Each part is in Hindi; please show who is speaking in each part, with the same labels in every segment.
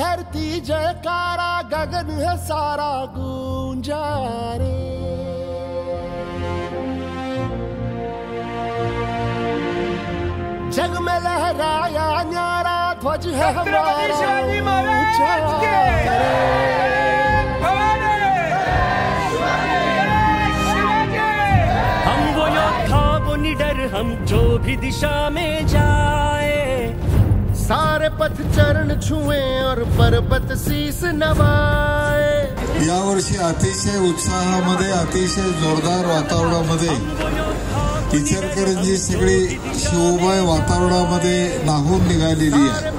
Speaker 1: धरती जयकारा गगन है सारा गूंजा रे जग में लहराया न्यारा ध्वज है हमारा
Speaker 2: हम वो योद्धा वो निडर हम जो भी दिशा में जाए
Speaker 1: सारे पथ चरण छुए और पर्वत शीस नवाए।
Speaker 3: यावर्षी अतिशय उत्साहामध्ये अतिशय जोरदार वातावरणामध्ये इचलकरंजी सगळी शिवबाई वातावरणामध्ये नाहून निघालेली आहे.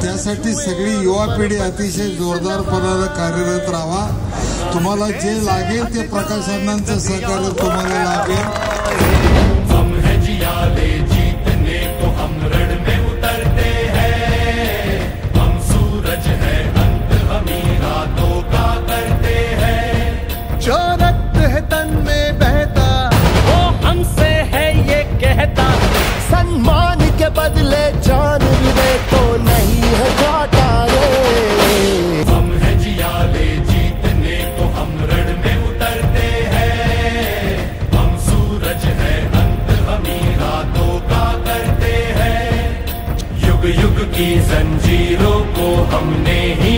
Speaker 3: त्यासाठी सगळी युवा पिढी अतिशय जोरदारपणानं कार्यरत राहा. तुम्हाला जे लागेल ते प्रकाश अण्णांचं सहकार्य तुम्हाला लागेल.
Speaker 1: बदले जान दे तो नहीं है घाटा रे
Speaker 4: हम है जियाले, जीतने को हम रण में उतरते हैं। हम सूरज है, अंत हमी रातों का करते हैं। युग युग की जंजीरों को हमने ही